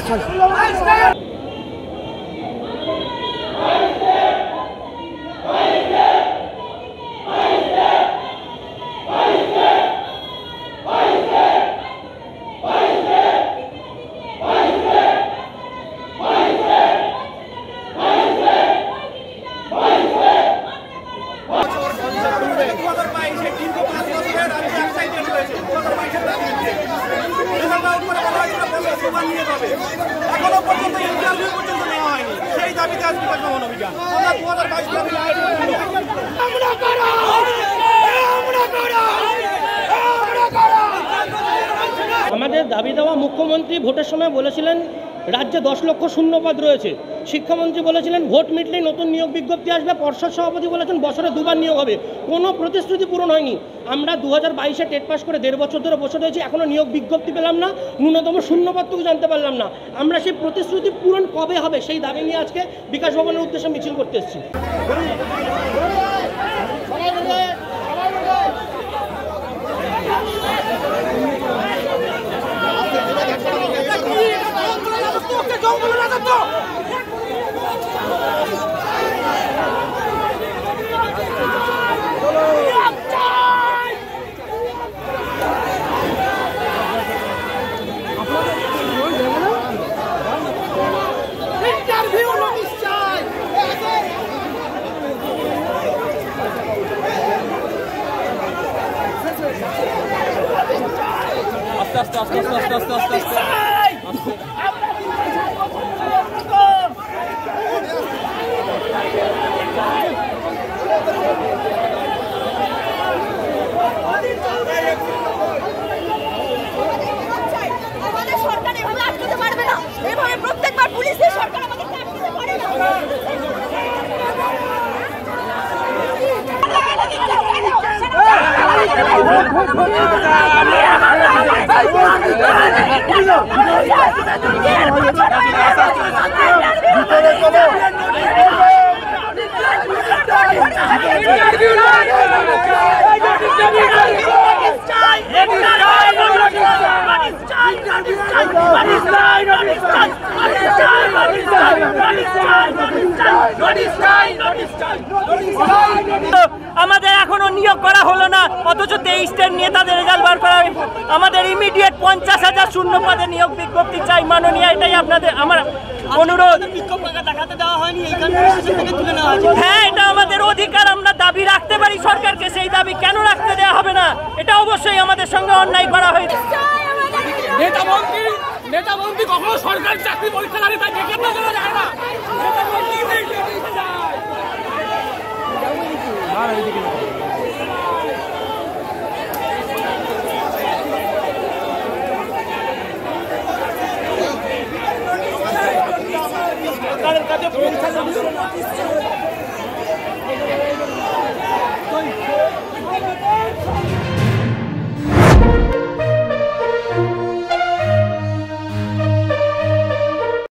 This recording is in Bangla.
Thank you. এখনও পর্যন্ত ইন্টারভিউ পর্যন্ত নেওয়া হয়নি। সেই দাবিতে আজকে বিকাশ ভবন অভিযান। আমরা দু হাজার বাইশ আমাদের দাবি দেওয়া মুখ্যমন্ত্রী ভোটের সময় বলেছিলেন রাজ্যে দশ লক্ষ শূন্যপদ রয়েছে। শিক্ষামন্ত্রী বলেছিলেন, ভোট মিটলেই নতুন নিয়োগ বিজ্ঞপ্তি আসবে, পর্ষদ সভাপতি বলেছেন, বছরে দুবার নিয়োগ হবে। কোনো প্রতিশ্রুতি পূরণ হয়নি। আমরা দু হাজার বাইশে টেট পাস করে দেড় বছর ধরে বসে রয়েছি এখনও নিয়োগ বিজ্ঞপ্তি পেলাম না, ন্যূনতম শূন্যপদটুকু জানতে পারলাম না। আমরা সেই প্রতিশ্রুতি পূরণ কবে হবে সেই দাবি নিয়ে আজকে বিকাশ ভবনের উদ্দেশ্যে মিছিল করতে এসেছি ইন্টারভিউ নোটিশ চাই আমাদের সরকার এভাবে আটকাতে পারবে না এভাবে প্রত্যেকবার পুলিশের সরকার আমাদেরকে আটকাতে পারে না আমাদের এখনও নিয়োগ করা হলো না, অথচ তেইশটার নেতাদের রেজাল্ট বার করা। আমাদের ইমিডিয়েট পঞ্চাশ শূন্য পদে নিয়োগ বিজ্ঞপ্তি চাই মাননীয় এটাই আপনাদের আমার অনুরোধ। হ্যাঁ এটা আমাদের অধিকার আমরা দাবি রাখতে পারি সরকারকে সেই দাবি কেন রাখতে দেওয়া হবে না? এটা অবশ্যই আমাদের সঙ্গে অন্যায় করা হয়েছে। নেতা মন্ত্রী নেতা মন্ত্রী কখনো সরকারি চাকরি পরীক্ষা লাগে তাই না। Ich kann nicht mehr.